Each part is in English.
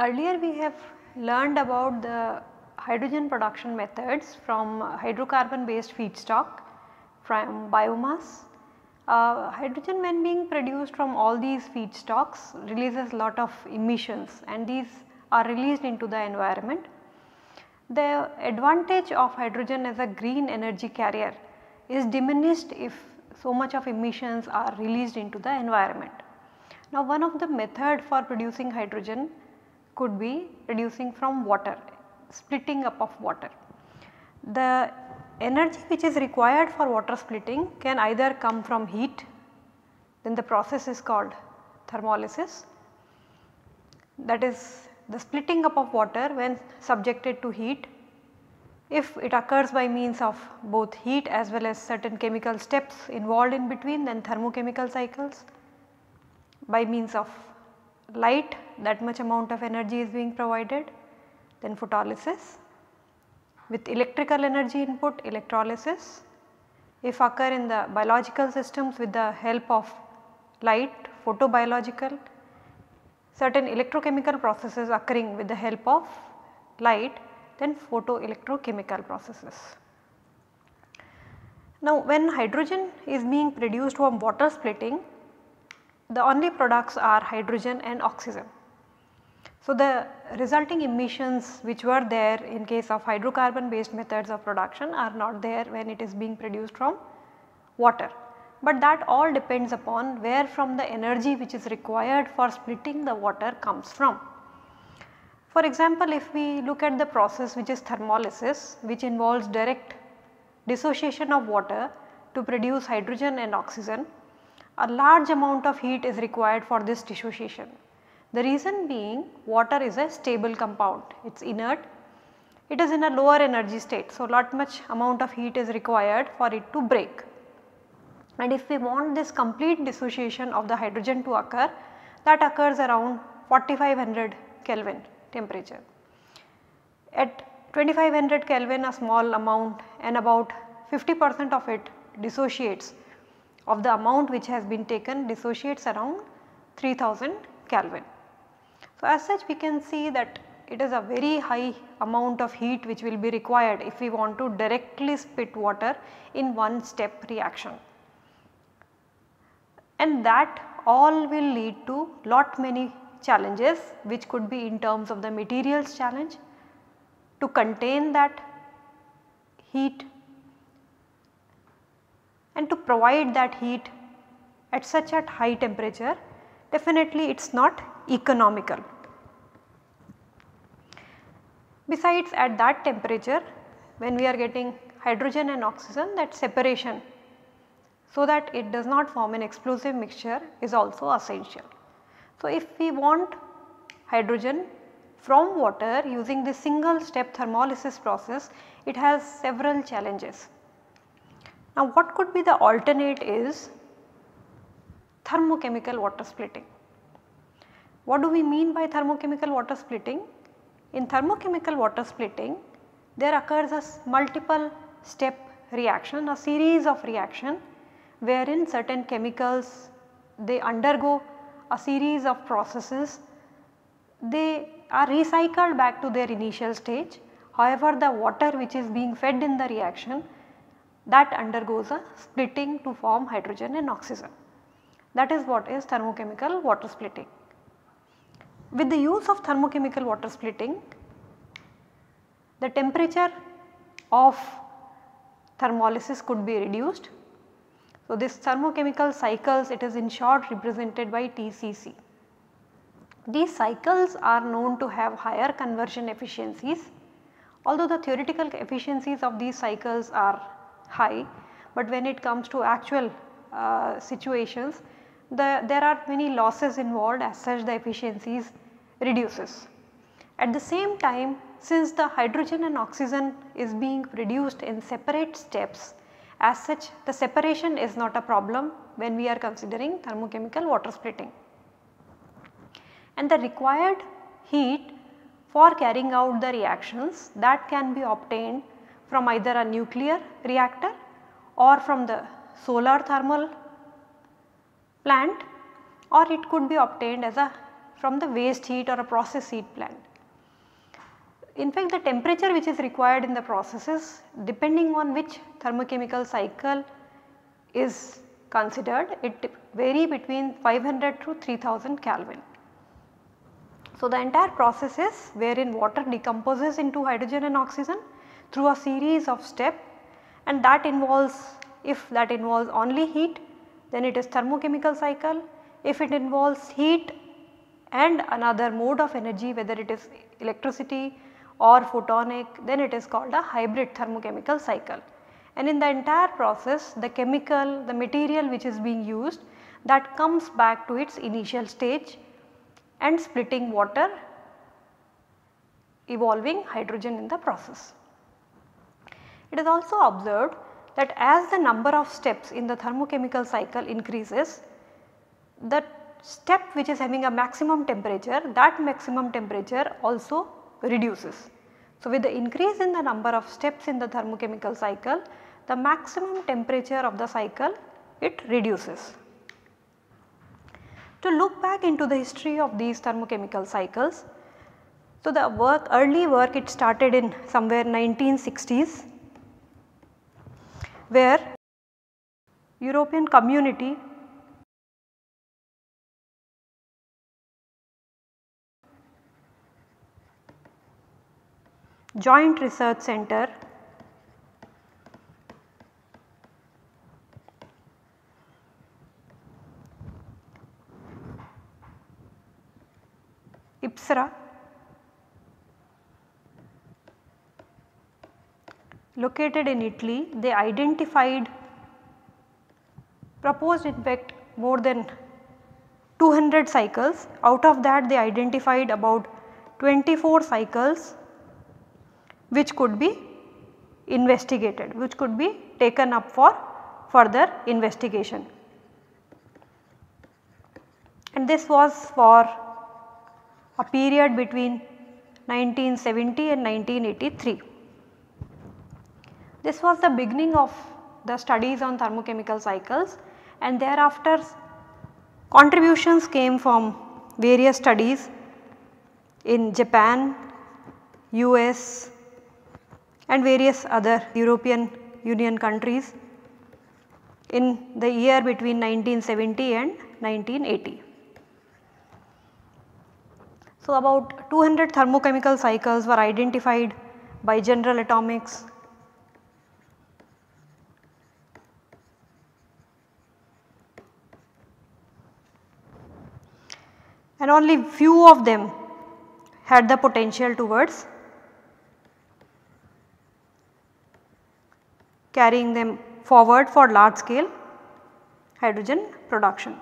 Earlier we have learned about the hydrogen production methods from hydrocarbon based feedstock from biomass. Uh, hydrogen when being produced from all these feedstocks releases a lot of emissions and these are released into the environment. The advantage of hydrogen as a green energy carrier is diminished if so much of emissions are released into the environment. Now one of the method for producing hydrogen could be producing from water, splitting up of water. The energy which is required for water splitting can either come from heat, then the process is called thermolysis. That is the splitting up of water when subjected to heat. If it occurs by means of both heat as well as certain chemical steps involved in between then thermochemical cycles by means of light that much amount of energy is being provided then photolysis with electrical energy input electrolysis if occur in the biological systems with the help of light photobiological certain electrochemical processes occurring with the help of light then photoelectrochemical processes. Now when hydrogen is being produced from water splitting the only products are hydrogen and oxygen. So, the resulting emissions which were there in case of hydrocarbon based methods of production are not there when it is being produced from water. But that all depends upon where from the energy which is required for splitting the water comes from. For example, if we look at the process which is thermolysis which involves direct dissociation of water to produce hydrogen and oxygen a large amount of heat is required for this dissociation. The reason being water is a stable compound, it is inert, it is in a lower energy state. So, lot much amount of heat is required for it to break. And if we want this complete dissociation of the hydrogen to occur that occurs around 4500 Kelvin temperature. At 2500 Kelvin a small amount and about 50 percent of it dissociates of the amount which has been taken dissociates around 3000 Kelvin. So, as such we can see that it is a very high amount of heat which will be required if we want to directly spit water in one step reaction. And that all will lead to lot many challenges which could be in terms of the materials challenge to contain that heat and to provide that heat at such a high temperature definitely it is not economical. Besides at that temperature when we are getting hydrogen and oxygen that separation so that it does not form an explosive mixture is also essential. So, if we want hydrogen from water using the single step thermolysis process it has several challenges. Now what could be the alternate is thermochemical water splitting. What do we mean by thermochemical water splitting? In thermochemical water splitting there occurs a multiple step reaction, a series of reaction wherein certain chemicals they undergo a series of processes, they are recycled back to their initial stage. However, the water which is being fed in the reaction that undergoes a splitting to form hydrogen and oxygen. That is what is thermochemical water splitting. With the use of thermochemical water splitting, the temperature of thermolysis could be reduced. So, this thermochemical cycles it is in short represented by TCC. These cycles are known to have higher conversion efficiencies although the theoretical efficiencies of these cycles are high, but when it comes to actual uh, situations the, there are many losses involved as such the efficiencies reduces. At the same time since the hydrogen and oxygen is being produced in separate steps as such the separation is not a problem when we are considering thermochemical water splitting. and the required heat for carrying out the reactions that can be obtained from either a nuclear reactor or from the solar thermal plant or it could be obtained as a from the waste heat or a process heat plant. In fact, the temperature which is required in the processes depending on which thermochemical cycle is considered it vary between 500 to 3000 Kelvin. So, the entire process is wherein water decomposes into hydrogen and oxygen through a series of step and that involves if that involves only heat then it is thermochemical cycle. If it involves heat and another mode of energy whether it is electricity or photonic then it is called a hybrid thermochemical cycle. And in the entire process the chemical, the material which is being used that comes back to its initial stage and splitting water evolving hydrogen in the process. It is also observed that as the number of steps in the thermochemical cycle increases, the step which is having a maximum temperature that maximum temperature also reduces. So, with the increase in the number of steps in the thermochemical cycle the maximum temperature of the cycle it reduces. To look back into the history of these thermochemical cycles, so the work early work it started in somewhere 1960s where European community Joint Research Center ISPRA located in Italy they identified proposed in fact more than 200 cycles out of that they identified about 24 cycles which could be investigated which could be taken up for further investigation. And this was for a period between 1970 and 1983. This was the beginning of the studies on thermochemical cycles and thereafter contributions came from various studies in Japan, US and various other European Union countries in the year between 1970 and 1980. So, about 200 thermochemical cycles were identified by General Atomics and only few of them had the potential towards carrying them forward for large scale hydrogen production.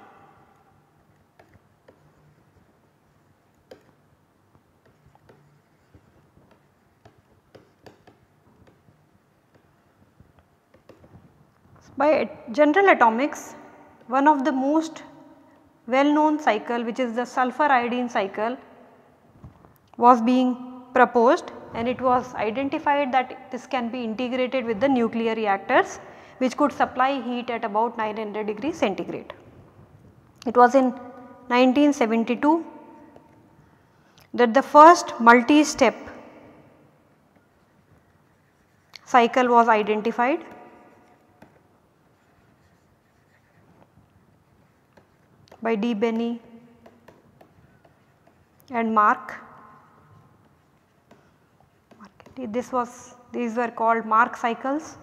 By General Atomics, one of the most well known cycle which is the sulfur iodine cycle was being proposed and it was identified that this can be integrated with the nuclear reactors which could supply heat at about 900 degree centigrade. It was in 1972 that the first multi-step cycle was identified by De Beni and Mark. This was these were called Mark cycles.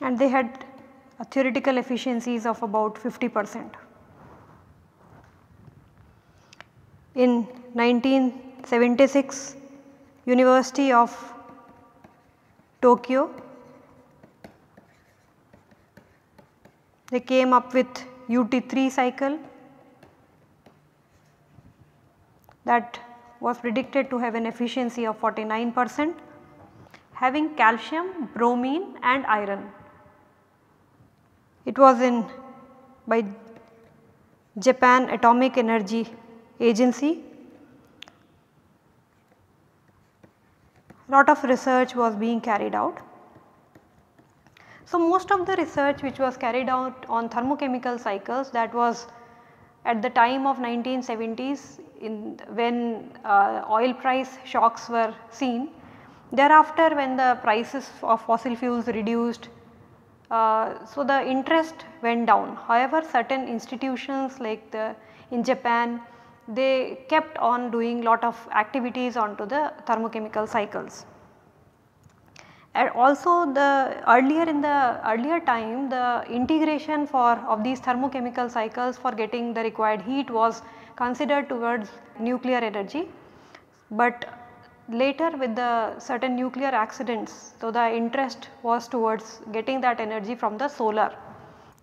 And they had theoretical efficiencies of about 50 percent. In 1976 University of Tokyo They came up with UT3 cycle that was predicted to have an efficiency of 49 percent having calcium, bromine and iron. It was in by Japan Atomic Energy Agency. Lot of research was being carried out. So, most of the research which was carried out on thermochemical cycles that was at the time of 1970s in when uh, oil price shocks were seen. Thereafter when the prices of fossil fuels reduced, uh, so the interest went down. However, certain institutions like the in Japan they kept on doing lot of activities onto the thermochemical cycles. And also the earlier in the earlier time the integration for of these thermochemical cycles for getting the required heat was considered towards nuclear energy. But later with the certain nuclear accidents, so the interest was towards getting that energy from the solar.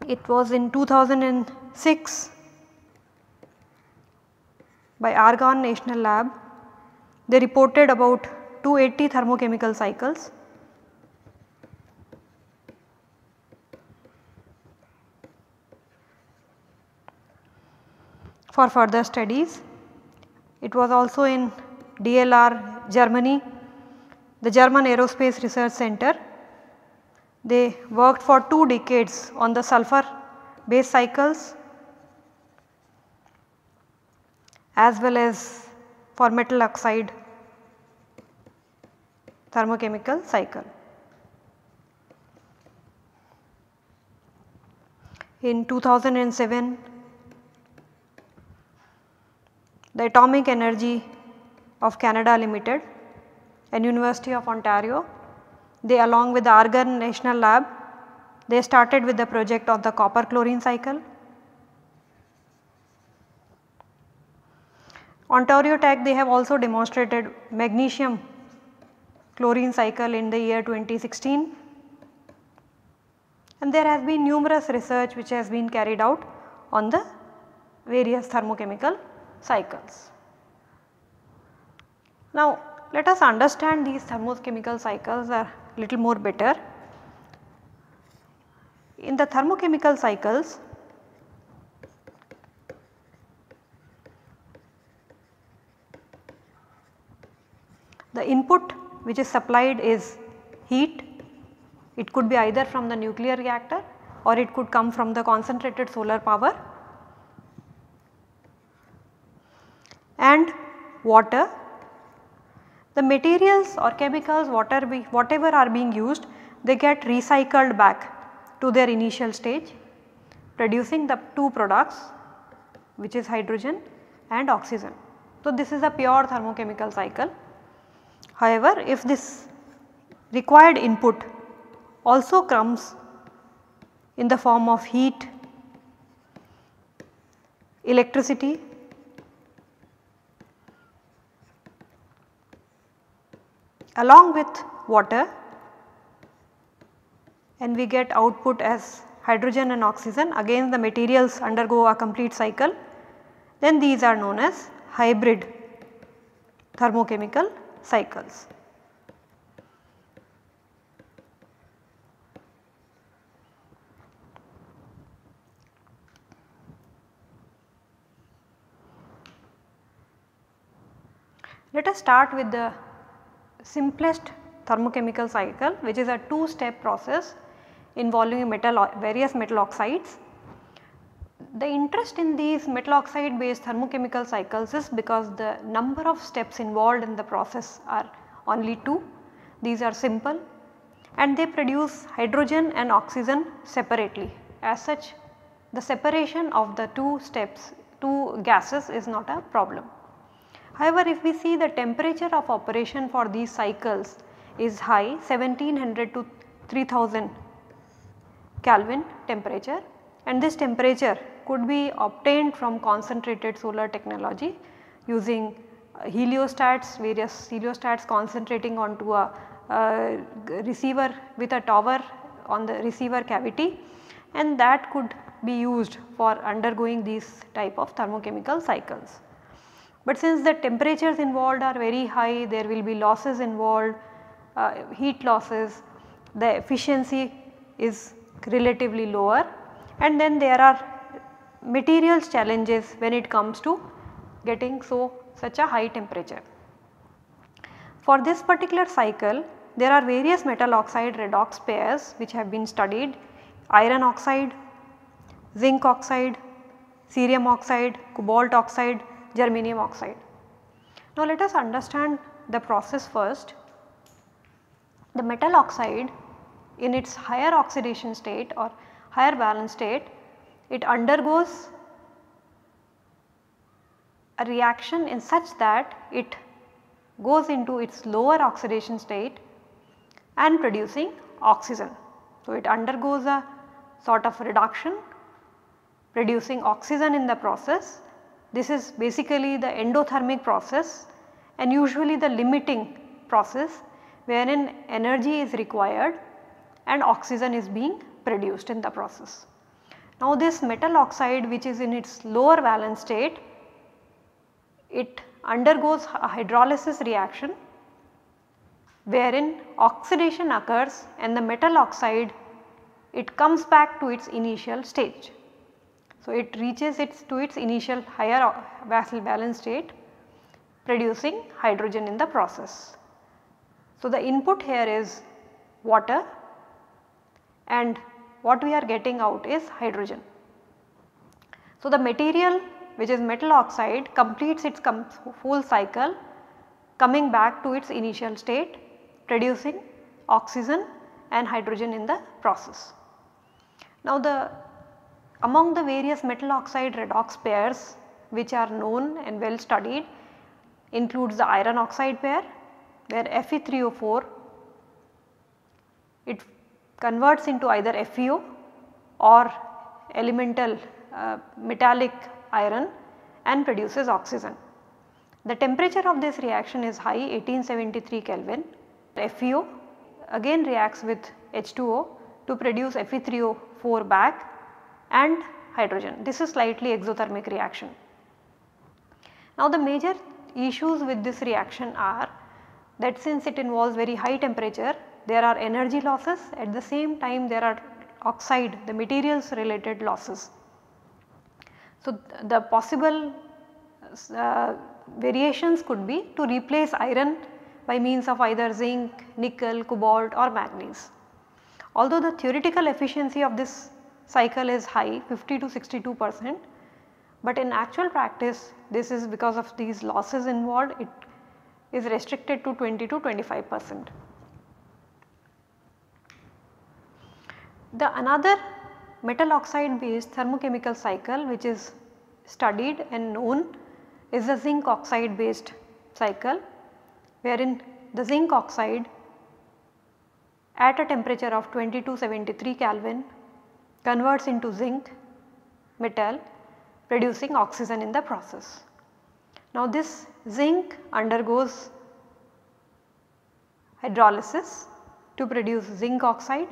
It was in 2006 by Argonne National Lab, they reported about 280 thermochemical cycles for further studies. It was also in DLR Germany, the German Aerospace Research Center. They worked for 2 decades on the sulfur based cycles as well as for metal oxide thermochemical cycle. In 2007 the Atomic Energy of Canada Limited and University of Ontario. They along with the Argonne National Lab, they started with the project of the copper chlorine cycle. Ontario Tech they have also demonstrated magnesium chlorine cycle in the year 2016 and there has been numerous research which has been carried out on the various thermochemical cycles. Now let us understand these thermochemical cycles a little more better. In the thermochemical cycles the input which is supplied is heat. It could be either from the nuclear reactor or it could come from the concentrated solar power and water. The materials or chemicals water whatever are being used they get recycled back to their initial stage producing the two products which is hydrogen and oxygen. So, this is a pure thermochemical cycle. However, if this required input also comes in the form of heat, electricity along with water and we get output as hydrogen and oxygen again the materials undergo a complete cycle then these are known as hybrid thermochemical cycles. Let us start with the simplest thermochemical cycle which is a two step process involving metal various metal oxides. The interest in these metal oxide based thermochemical cycles is because the number of steps involved in the process are only 2. These are simple and they produce hydrogen and oxygen separately. As such the separation of the two steps, two gases is not a problem. However, if we see the temperature of operation for these cycles is high 1700 to 3000 Kelvin temperature and this temperature could be obtained from concentrated solar technology using uh, heliostats various heliostats concentrating onto a uh, receiver with a tower on the receiver cavity and that could be used for undergoing these type of thermochemical cycles. But since the temperatures involved are very high there will be losses involved uh, heat losses the efficiency is relatively lower and then there are materials challenges when it comes to getting so such a high temperature. For this particular cycle there are various metal oxide redox pairs which have been studied iron oxide, zinc oxide, cerium oxide, cobalt oxide, germanium oxide. Now let us understand the process first. The metal oxide in its higher oxidation state or higher valence state it undergoes a reaction in such that it goes into its lower oxidation state and producing oxygen. So, it undergoes a sort of reduction producing oxygen in the process. This is basically the endothermic process and usually the limiting process wherein energy is required and oxygen is being produced in the process. Now this metal oxide which is in its lower valence state, it undergoes a hydrolysis reaction wherein oxidation occurs and the metal oxide it comes back to its initial stage. So, it reaches its to its initial higher vessel valence state producing hydrogen in the process. So, the input here is water and what we are getting out is hydrogen. So, the material which is metal oxide completes its com full cycle coming back to its initial state producing oxygen and hydrogen in the process. Now the among the various metal oxide redox pairs which are known and well studied includes the iron oxide pair where Fe3O4 it converts into either FeO or elemental uh, metallic iron and produces oxygen. The temperature of this reaction is high 1873 Kelvin. FeO again reacts with H2O to produce Fe3O4 back and hydrogen. This is slightly exothermic reaction. Now the major issues with this reaction are that since it involves very high temperature there are energy losses at the same time there are oxide the materials related losses. So, the possible uh, variations could be to replace iron by means of either zinc, nickel, cobalt or manganese. Although the theoretical efficiency of this cycle is high 50 to 62 percent, but in actual practice this is because of these losses involved it is restricted to 20 to 25 percent. The another metal oxide based thermochemical cycle which is studied and known is the zinc oxide based cycle wherein the zinc oxide at a temperature of 2273 Kelvin converts into zinc metal producing oxygen in the process. Now this zinc undergoes hydrolysis to produce zinc oxide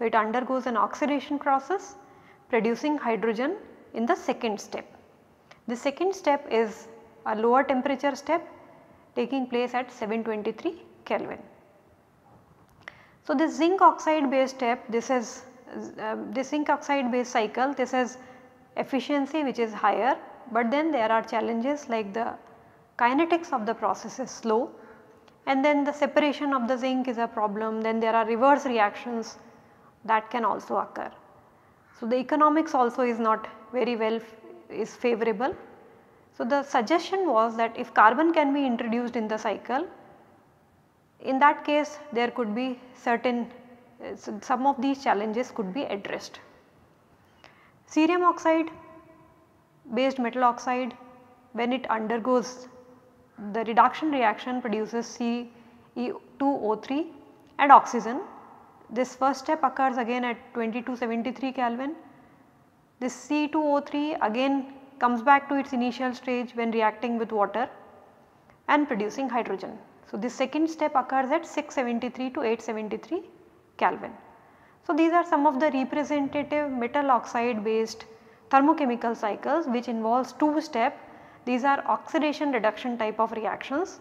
so, it undergoes an oxidation process producing hydrogen in the second step. The second step is a lower temperature step taking place at 723 Kelvin. So, this zinc oxide based step this is uh, this zinc oxide based cycle this has efficiency which is higher, but then there are challenges like the kinetics of the process is slow and then the separation of the zinc is a problem then there are reverse reactions that can also occur. So, the economics also is not very well is favorable. So, the suggestion was that if carbon can be introduced in the cycle in that case there could be certain uh, some of these challenges could be addressed. Cerium oxide based metal oxide when it undergoes the reduction reaction produces Ce2O3 and oxygen this first step occurs again at 2273 Kelvin. This Ce2O3 again comes back to its initial stage when reacting with water and producing hydrogen. So, this second step occurs at 673 to 873 Kelvin. So, these are some of the representative metal oxide based thermochemical cycles which involves two step. These are oxidation reduction type of reactions,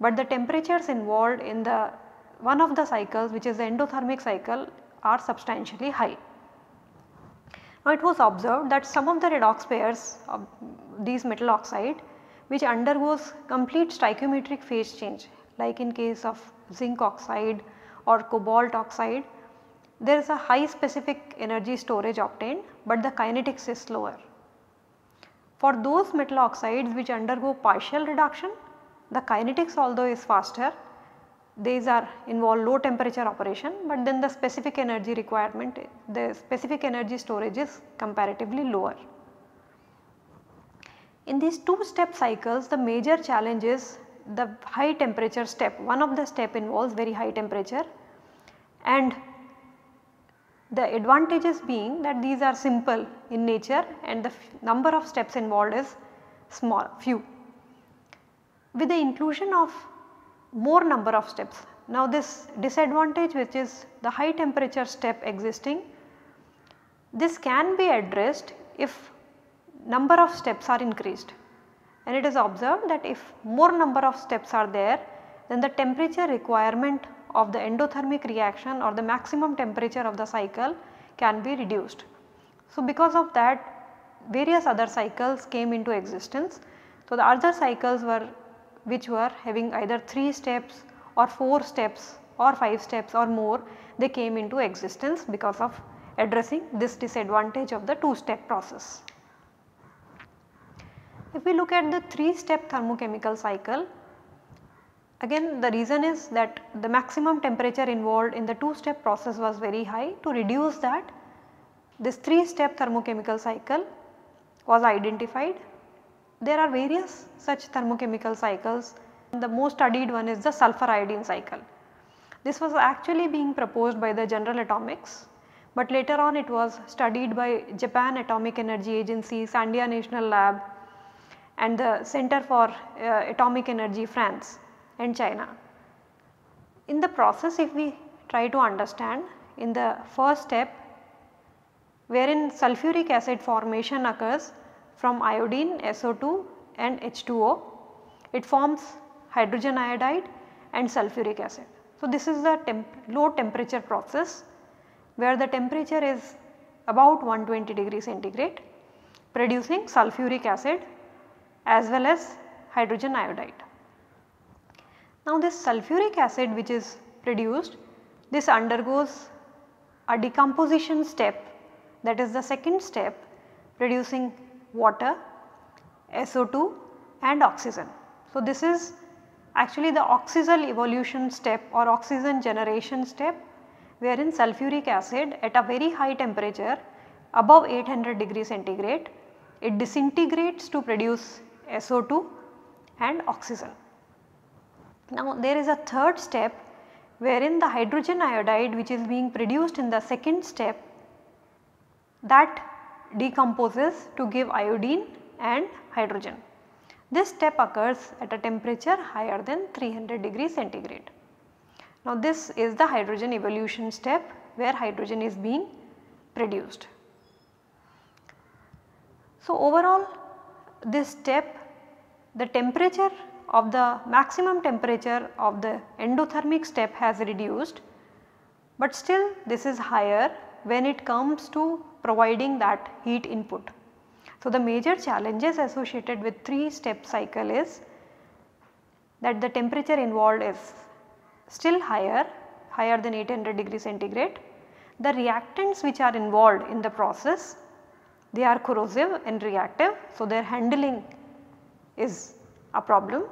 but the temperatures involved in the one of the cycles which is the endothermic cycle are substantially high. Now it was observed that some of the redox pairs of these metal oxide which undergoes complete stoichiometric phase change like in case of zinc oxide or cobalt oxide there is a high specific energy storage obtained but the kinetics is slower. For those metal oxides which undergo partial reduction the kinetics although is faster these are involve low temperature operation but then the specific energy requirement the specific energy storage is comparatively lower. In these two step cycles the major challenge is the high temperature step one of the step involves very high temperature and the advantages being that these are simple in nature and the number of steps involved is small few. With the inclusion of more number of steps. Now this disadvantage which is the high temperature step existing, this can be addressed if number of steps are increased and it is observed that if more number of steps are there then the temperature requirement of the endothermic reaction or the maximum temperature of the cycle can be reduced. So, because of that various other cycles came into existence. So, the other cycles were which were having either 3 steps or 4 steps or 5 steps or more they came into existence because of addressing this disadvantage of the 2 step process. If we look at the 3 step thermochemical cycle Again the reason is that the maximum temperature involved in the two step process was very high to reduce that this 3 step thermochemical cycle was identified. There are various such thermochemical cycles the most studied one is the sulfur iodine cycle. This was actually being proposed by the General Atomics but later on it was studied by Japan Atomic Energy Agency, Sandia National Lab and the Center for uh, Atomic Energy France and China. In the process if we try to understand in the first step wherein sulfuric acid formation occurs from iodine SO2 and H2O, it forms hydrogen iodide and sulfuric acid. So, this is the temp low temperature process where the temperature is about 120 degree centigrade producing sulfuric acid as well as hydrogen iodide. Now this sulfuric acid which is produced this undergoes a decomposition step that is the second step producing water, SO2 and oxygen. So this is actually the oxygen evolution step or oxygen generation step wherein sulfuric acid at a very high temperature above 800 degree centigrade it disintegrates to produce SO2 and oxygen. Now there is a third step wherein the hydrogen iodide which is being produced in the second step that decomposes to give iodine and hydrogen. This step occurs at a temperature higher than 300 degree centigrade. Now this is the hydrogen evolution step where hydrogen is being produced. So overall this step the temperature of the maximum temperature of the endothermic step has reduced, but still this is higher when it comes to providing that heat input. So, the major challenges associated with 3 step cycle is that the temperature involved is still higher, higher than 800 degree centigrade. The reactants which are involved in the process they are corrosive and reactive. So, their handling is a problem.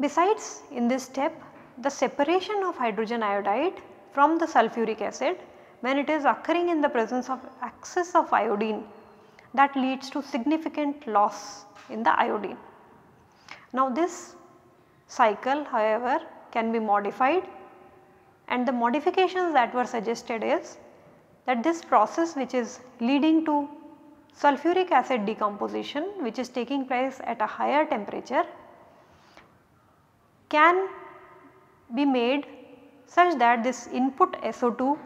Besides in this step the separation of hydrogen iodide from the sulfuric acid when it is occurring in the presence of excess of iodine that leads to significant loss in the iodine. Now this cycle however can be modified and the modifications that were suggested is that this process which is leading to sulfuric acid decomposition which is taking place at a higher temperature can be made such that this input SO2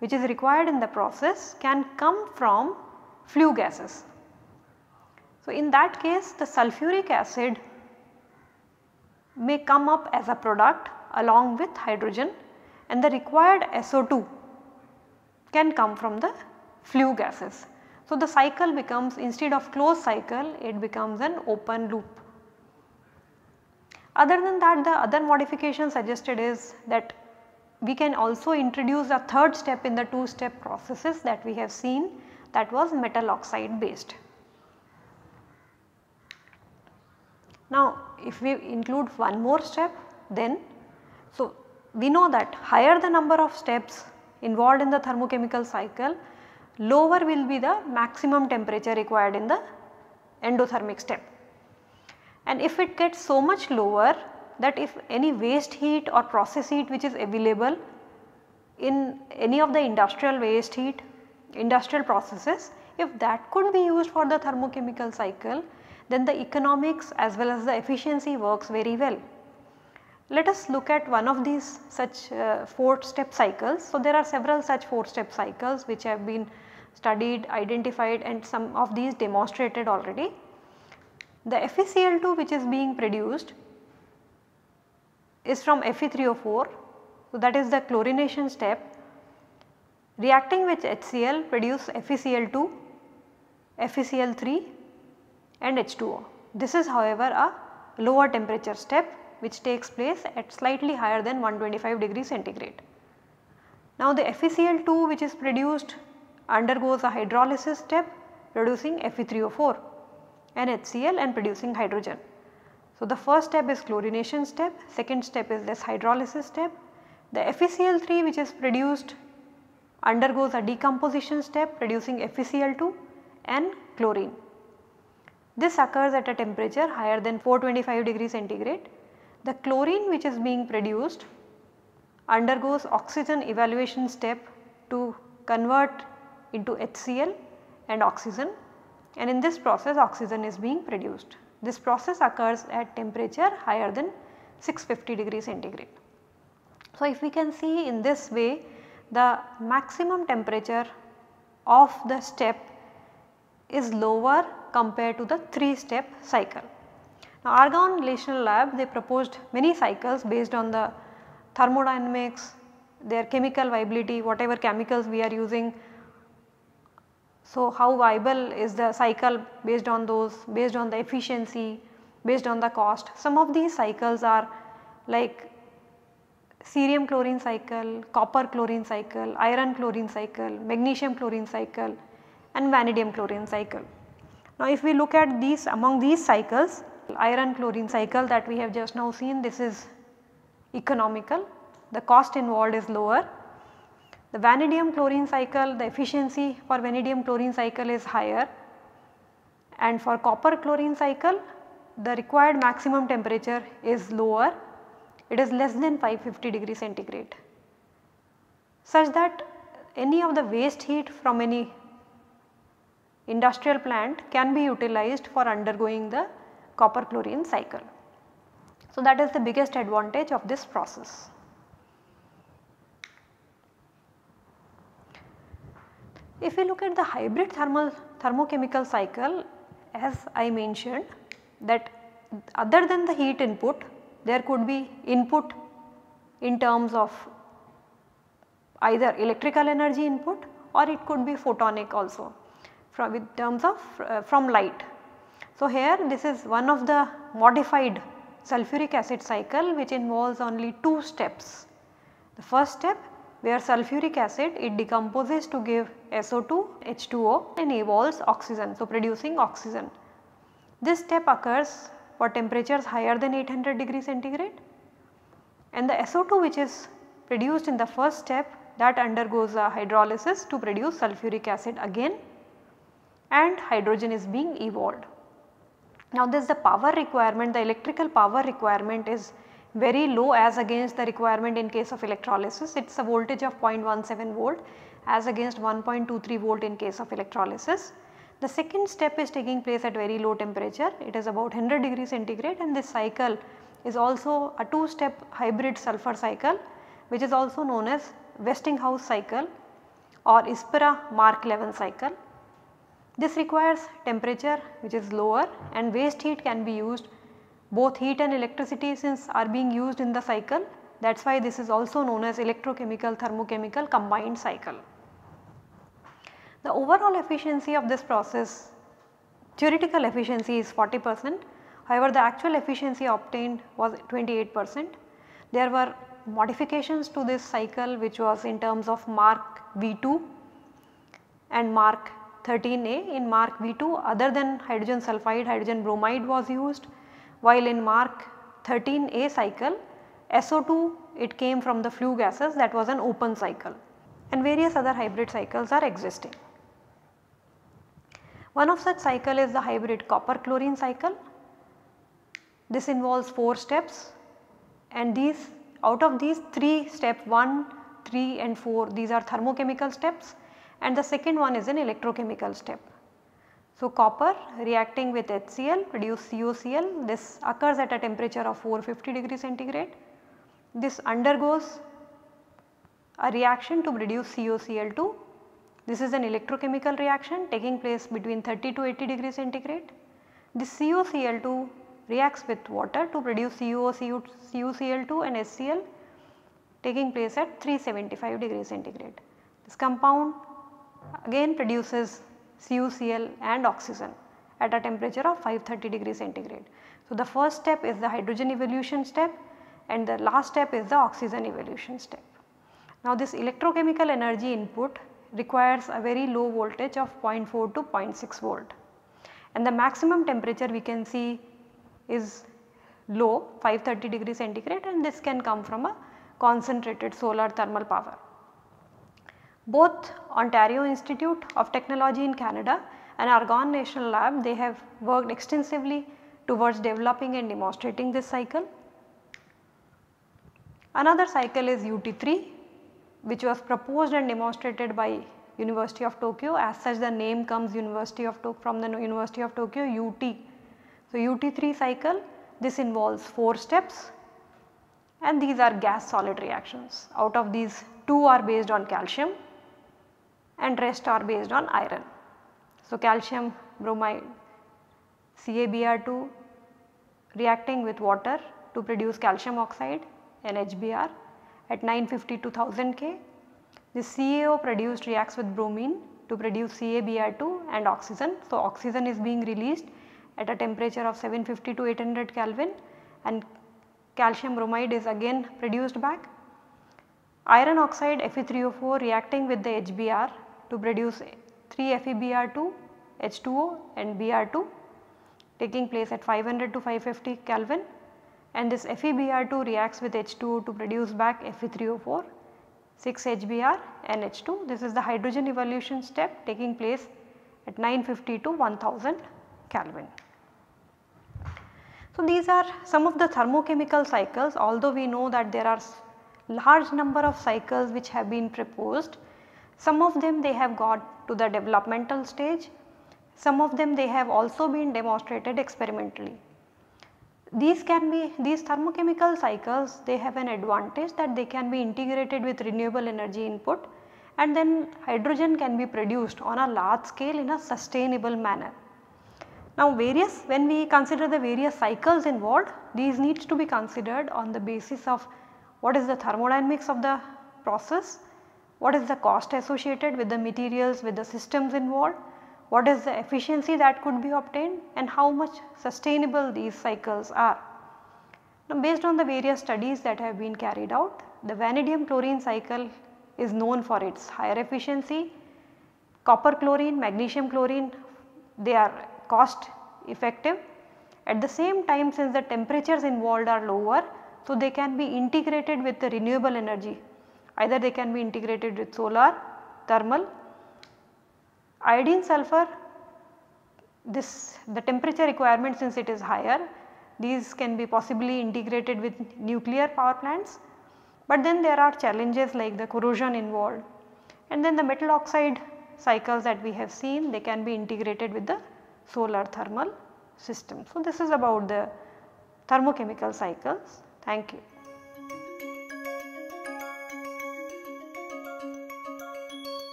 which is required in the process can come from flue gases. So, in that case the sulfuric acid may come up as a product along with hydrogen and the required SO2 can come from the flue gases. So, the cycle becomes instead of closed cycle it becomes an open loop. Other than that the other modification suggested is that we can also introduce a third step in the two step processes that we have seen that was metal oxide based. Now if we include one more step then so we know that higher the number of steps involved in the thermochemical cycle lower will be the maximum temperature required in the endothermic step. And if it gets so much lower that if any waste heat or process heat which is available in any of the industrial waste heat, industrial processes, if that could be used for the thermochemical cycle then the economics as well as the efficiency works very well. Let us look at one of these such uh, 4 step cycles. So, there are several such 4 step cycles which have been studied, identified and some of these demonstrated already. The FeCl2 which is being produced is from Fe3O4. So, that is the chlorination step reacting with HCl produce FeCl2, FeCl3 and H2O. This is however a lower temperature step which takes place at slightly higher than 125 degree centigrade. Now the FeCl2 which is produced undergoes a hydrolysis step producing Fe3O4 and HCl and producing hydrogen. So, the first step is chlorination step, second step is this hydrolysis step. The FeCl3 which is produced undergoes a decomposition step producing FeCl2 and chlorine. This occurs at a temperature higher than 425 degree centigrade. The chlorine which is being produced undergoes oxygen evolution step to convert into HCl and oxygen and in this process oxygen is being produced. This process occurs at temperature higher than 650 degree centigrade. So, if we can see in this way the maximum temperature of the step is lower compared to the 3 step cycle. Now Argonne National Lab they proposed many cycles based on the thermodynamics, their chemical viability, whatever chemicals we are using. So how viable is the cycle based on those, based on the efficiency, based on the cost. Some of these cycles are like cerium chlorine cycle, copper chlorine cycle, iron chlorine cycle, magnesium chlorine cycle and vanadium chlorine cycle. Now if we look at these among these cycles iron chlorine cycle that we have just now seen this is economical. The cost involved is lower. The vanadium chlorine cycle the efficiency for vanadium chlorine cycle is higher. And for copper chlorine cycle the required maximum temperature is lower. It is less than 550 degree centigrade. Such that any of the waste heat from any industrial plant can be utilized for undergoing the copper chlorine cycle. So, that is the biggest advantage of this process. If we look at the hybrid thermal thermochemical cycle as I mentioned that other than the heat input there could be input in terms of either electrical energy input or it could be photonic also from in terms of uh, from light. So, here this is one of the modified sulfuric acid cycle which involves only two steps. The first step where sulfuric acid it decomposes to give SO2, H2O and evolves oxygen. So, producing oxygen. This step occurs for temperatures higher than 800 degree centigrade and the SO2 which is produced in the first step that undergoes a hydrolysis to produce sulfuric acid again and hydrogen is being evolved. Now this the power requirement, the electrical power requirement is very low as against the requirement in case of electrolysis. It is a voltage of 0.17 volt as against 1.23 volt in case of electrolysis. The second step is taking place at very low temperature, it is about 100 degree centigrade and this cycle is also a 2 step hybrid sulfur cycle which is also known as Westinghouse cycle or ISPRA Mark 11 cycle. This requires temperature which is lower and waste heat can be used both heat and electricity since are being used in the cycle that is why this is also known as electrochemical thermochemical combined cycle. The overall efficiency of this process theoretical efficiency is 40 percent however the actual efficiency obtained was 28 percent. There were modifications to this cycle which was in terms of Mark V2 and Mark 13A. In Mark V2 other than hydrogen sulphide hydrogen bromide was used while in Mark 13A cycle SO2 it came from the flue gases that was an open cycle and various other hybrid cycles are existing. One of such cycle is the hybrid copper chlorine cycle. This involves 4 steps and these out of these 3 step 1, 3 and 4 these are thermochemical steps and the second one is an electrochemical step. So, copper reacting with HCl produce CuCl this occurs at a temperature of 450 degree centigrade. This undergoes a reaction to produce CuCl2. This is an electrochemical reaction taking place between 30 to 80 degree centigrade. This CuCl2 reacts with water to produce CuCl2 and HCl taking place at 375 degree centigrade. This compound again produces CuCl and oxygen at a temperature of 530 degree centigrade. So, the first step is the hydrogen evolution step and the last step is the oxygen evolution step. Now, this electrochemical energy input requires a very low voltage of 0.4 to 0.6 volt and the maximum temperature we can see is low 530 degree centigrade and this can come from a concentrated solar thermal power. Both Ontario Institute of Technology in Canada and Argonne National Lab they have worked extensively towards developing and demonstrating this cycle. Another cycle is UT3 which was proposed and demonstrated by University of Tokyo as such the name comes University of Tokyo from the University of Tokyo UT. So, UT3 cycle this involves 4 steps and these are gas solid reactions out of these 2 are based on calcium and rest are based on iron. So, calcium bromide CaBr2 reacting with water to produce calcium oxide and HBr at 950 to 1000 K. This CaO produced reacts with bromine to produce CaBr2 and oxygen. So, oxygen is being released at a temperature of 750 to 800 Kelvin and calcium bromide is again produced back. Iron oxide Fe3O4 reacting with the HBr to produce 3 FeBr2, H2O and Br2 taking place at 500 to 550 Kelvin and this FeBr2 reacts with H2O to produce back Fe3O4, 6 HBr and H2. This is the hydrogen evolution step taking place at 950 to 1000 Kelvin. So, these are some of the thermochemical cycles although we know that there are large number of cycles which have been proposed some of them they have got to the developmental stage, some of them they have also been demonstrated experimentally. These can be these thermochemical cycles they have an advantage that they can be integrated with renewable energy input and then hydrogen can be produced on a large scale in a sustainable manner. Now various when we consider the various cycles involved these needs to be considered on the basis of what is the thermodynamics of the process what is the cost associated with the materials with the systems involved, what is the efficiency that could be obtained and how much sustainable these cycles are. Now based on the various studies that have been carried out, the vanadium chlorine cycle is known for its higher efficiency, copper chlorine, magnesium chlorine they are cost effective. At the same time since the temperatures involved are lower, so they can be integrated with the renewable energy either they can be integrated with solar, thermal. Iodine sulfur this the temperature requirement since it is higher these can be possibly integrated with nuclear power plants. But then there are challenges like the corrosion involved and then the metal oxide cycles that we have seen they can be integrated with the solar thermal system. So, this is about the thermochemical cycles. Thank you.